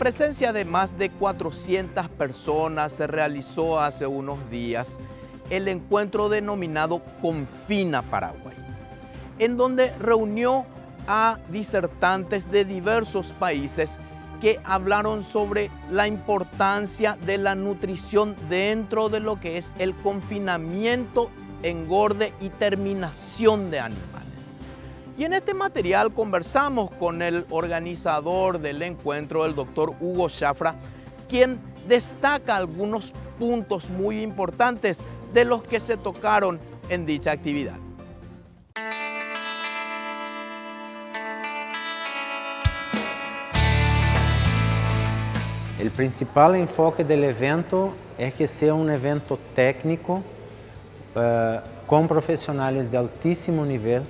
presencia de más de 400 personas se realizó hace unos días el encuentro denominado Confina Paraguay, en donde reunió a disertantes de diversos países que hablaron sobre la importancia de la nutrición dentro de lo que es el confinamiento, engorde y terminación de animales. Y en este material conversamos con el organizador del encuentro, el doctor Hugo Chafra, quien destaca algunos puntos muy importantes de los que se tocaron en dicha actividad. El principal enfoque del evento es que sea un evento técnico uh, con profesionales de altísimo nivel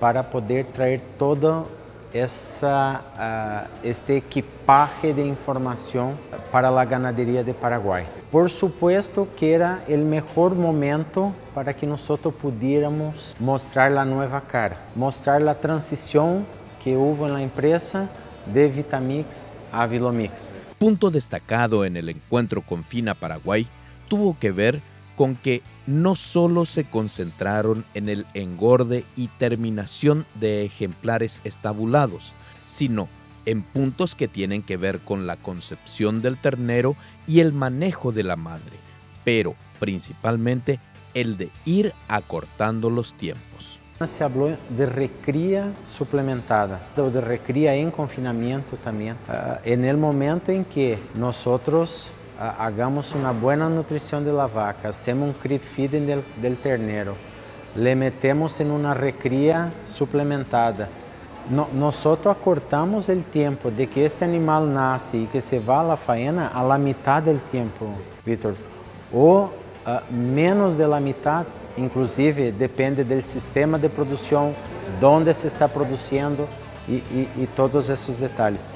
para poder traer todo essa, uh, este equipaje de informação para a ganaderia de Paraguai. Por supuesto que era o melhor momento para que nós pudiéramos mostrar a nova cara, mostrar a transição que houve na empresa de Vitamix a Vilomix. Punto destacado en el encuentro con Fina Paraguay tuvo que ver con que no solo se concentraron en el engorde y terminación de ejemplares estabulados, sino en puntos que tienen que ver con la concepción del ternero y el manejo de la madre, pero principalmente el de ir acortando los tiempos. Se habló de recría suplementada, de recría en confinamiento también. Uh, en el momento en que nosotros hagamos uma boa nutrição de la vaca, hacemos um creep feeding del, del ternero, le metemos em uma recria suplementada. No, nosotros acortamos o tempo de que esse animal nasce e que se vá a la faena a la mitad del tempo, Vitor. Ou uh, menos de la mitad, inclusive depende do sistema de produção, onde se está produzindo e, todos esses detalhes.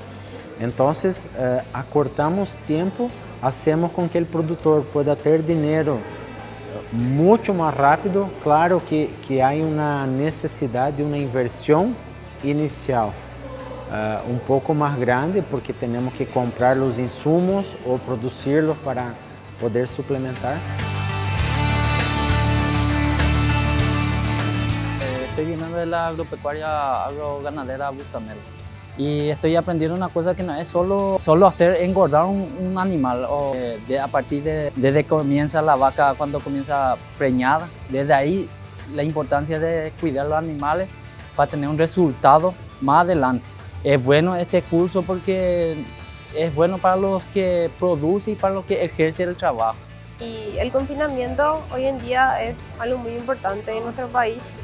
Então, uh, acortamos tempo hacemos com que o produtor pueda ter dinheiro muito mais rápido. Claro que, que há uma necessidade de uma inversão inicial uh, um pouco mais grande, porque temos que comprar os insumos ou produzi-los para poder suplementar. Estoy viniendo de la agropecuaria agroganadera Busamel. Y estoy aprendiendo una cosa que no es solo, solo hacer engordar un, animal o de, a partir de desde que comienza la vaca cuando comienza preñada desde ahí la importancia de cuidar los animales para tener un resultado más adelante. Es bueno este curso porque es bueno para los que producen y para los que ejercen el trabajo. Y el confinamiento hoy en día es algo muy importante en nuestro país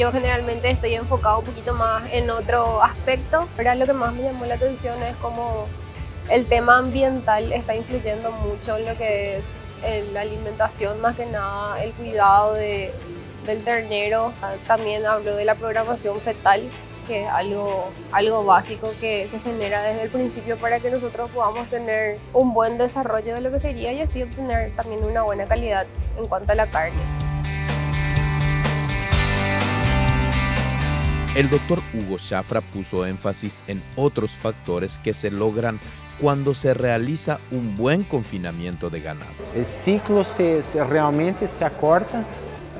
yo generalmente estoy enfocado un poquito más en otro aspecto. Pero lo que más me llamó la atención es cómo el tema ambiental está influyendo mucho en lo que es la alimentación, más que nada el cuidado de, del ternero. También habló de la programación fetal, que es algo, algo básico que se genera desde el principio para que nosotros podamos tener un buen desarrollo de lo que sería y así obtener también una buena calidad en cuanto a la carne. El doctor Hugo Chafra puso énfasis en otros factores que se logran cuando se realiza un buen confinamiento de ganado. El ciclo se, realmente se acorta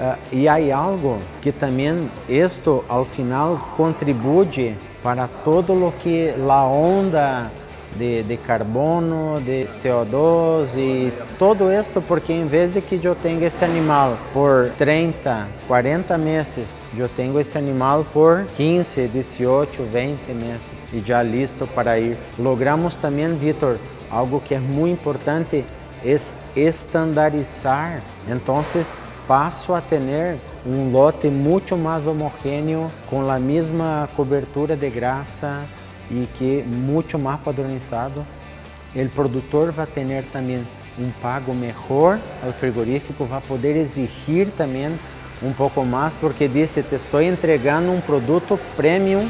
uh, y hay algo que también esto al final contribuye para todo lo que la onda de, de, carbono, de CO2 e todo esto porque em vez de que eu tenha esse animal por 30, 40 meses, eu tenho esse animal por 15, 18, 20 meses e já listo para ir. Logramos também, Vitor, algo que é muito importante, é estandarizar. Então, passo a ter um lote muito mais homogêneo, com a mesma cobertura de graça, e que muito mais padronizado. o produtor vai ter também um pago melhor ao frigorífico, vai poder exigir também um pouco mais porque disse te estou entregando um produto premium.